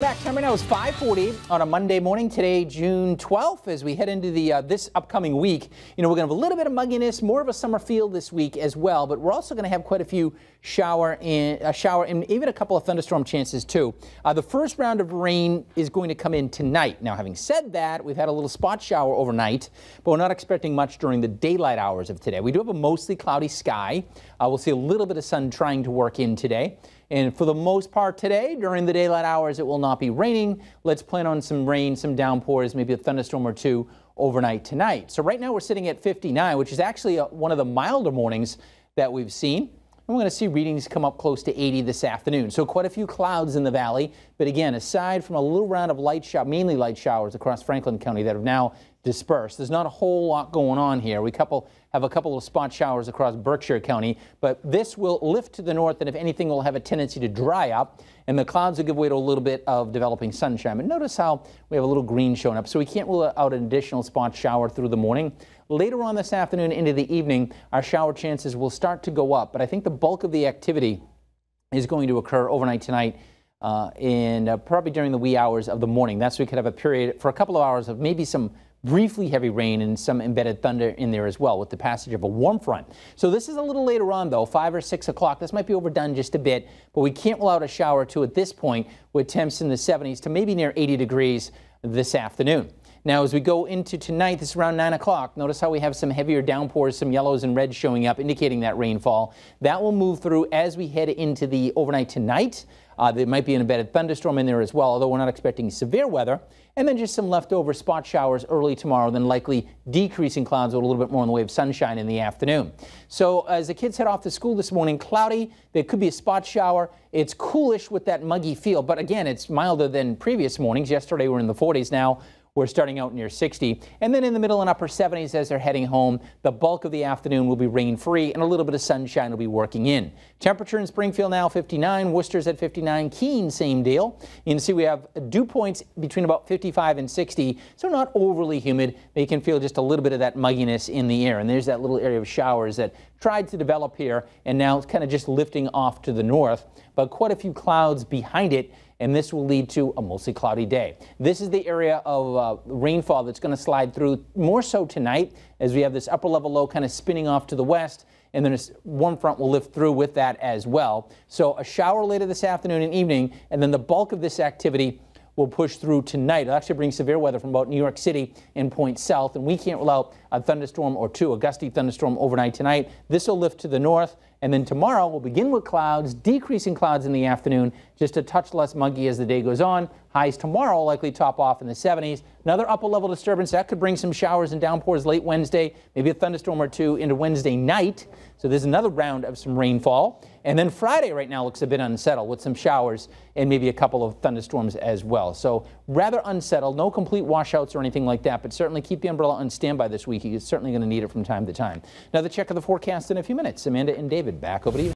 Back right now is 540 on a Monday morning today, June 12th, as we head into the uh, this upcoming week. You know, we're going to have a little bit of mugginess, more of a summer feel this week as well, but we're also going to have quite a few shower and a shower and even a couple of thunderstorm chances too. Uh, the first round of rain is going to come in tonight. Now, having said that, we've had a little spot shower overnight, but we're not expecting much during the daylight hours of today. We do have a mostly cloudy sky. Uh, we'll see a little bit of sun trying to work in today. And for the most part today, during the daylight hours, it will not be raining. Let's plan on some rain, some downpours, maybe a thunderstorm or two overnight tonight. So right now we're sitting at 59, which is actually a, one of the milder mornings that we've seen. And we're going to see readings come up close to 80 this afternoon. So quite a few clouds in the valley. But again, aside from a little round of light mainly light showers across Franklin County that have now dispersed. There's not a whole lot going on here. We couple, have a couple of spot showers across Berkshire County, but this will lift to the north, and if anything, will have a tendency to dry up, and the clouds will give way to a little bit of developing sunshine. But notice how we have a little green showing up, so we can't rule out an additional spot shower through the morning. Later on this afternoon into the evening, our shower chances will start to go up, but I think the bulk of the activity is going to occur overnight tonight uh, and uh, probably during the wee hours of the morning. That's we could have a period for a couple of hours of maybe some briefly heavy rain and some embedded thunder in there as well with the passage of a warm front. So this is a little later on though, 5 or 6 o'clock. This might be overdone just a bit, but we can't rule out a shower or two at this point with temps in the 70s to maybe near 80 degrees this afternoon. Now, as we go into tonight, this is around 9 o'clock. Notice how we have some heavier downpours, some yellows and reds showing up, indicating that rainfall. That will move through as we head into the overnight tonight. Uh, there might be an embedded thunderstorm in there as well, although we're not expecting severe weather. And then just some leftover spot showers early tomorrow, then likely decreasing clouds with a little bit more in the way of sunshine in the afternoon. So as the kids head off to school this morning, cloudy, there could be a spot shower. It's coolish with that muggy feel, but again, it's milder than previous mornings. Yesterday we're in the 40s now. We're starting out near 60. And then in the middle and upper 70s as they're heading home. The bulk of the afternoon will be rain free and a little bit of sunshine will be working in. Temperature in Springfield now 59. Worcester's at 59. Keene, same deal. You can see we have dew points between about 55 and 60. So not overly humid. But you can feel just a little bit of that mugginess in the air. And there's that little area of showers that tried to develop here and now it's kind of just lifting off to the north. But quite a few clouds behind it and this will lead to a mostly cloudy day. This is the area of uh, rainfall that's going to slide through more so tonight as we have this upper level low kind of spinning off to the west and then a warm front will lift through with that as well. So a shower later this afternoon and evening, and then the bulk of this activity will push through tonight. It'll actually bring severe weather from about New York City and point south, and we can't rule out a thunderstorm or two, a gusty thunderstorm overnight tonight. This will lift to the north, and then tomorrow we'll begin with clouds, decreasing clouds in the afternoon, just a touch less muggy as the day goes on. Highs tomorrow likely top off in the 70s. Another upper level disturbance that could bring some showers and downpours late Wednesday, maybe a thunderstorm or two into Wednesday night. So there's another round of some rainfall. And then Friday right now looks a bit unsettled with some showers and maybe a couple of thunderstorms as well. So rather unsettled, no complete washouts or anything like that, but certainly keep the umbrella on standby this week. You're certainly going to need it from time to time. Now the check of the forecast in a few minutes. Amanda and David back over to you.